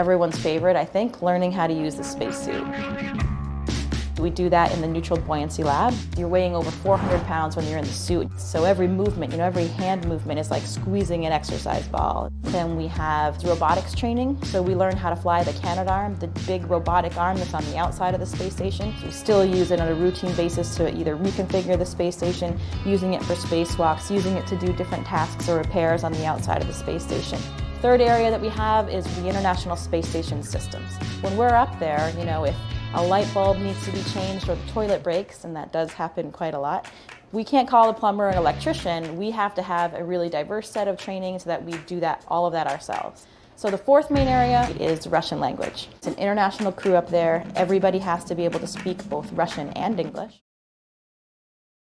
everyone's favorite, I think, learning how to use the spacesuit. We do that in the neutral buoyancy lab. You're weighing over 400 pounds when you're in the suit. So every movement, you know, every hand movement is like squeezing an exercise ball. Then we have robotics training. So we learn how to fly the Canadarm, the big robotic arm that's on the outside of the space station. We still use it on a routine basis to either reconfigure the space station, using it for spacewalks, using it to do different tasks or repairs on the outside of the space station. Third area that we have is the International Space Station systems. When we're up there, you know, if a light bulb needs to be changed or the toilet breaks, and that does happen quite a lot. We can't call a plumber or an electrician. We have to have a really diverse set of training so that we do that all of that ourselves. So the fourth main area is Russian language. It's an international crew up there. Everybody has to be able to speak both Russian and English.